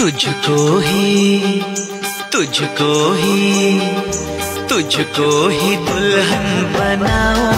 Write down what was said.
तुझको ही तुझको ही तुझको ही दुल्हन बनाओ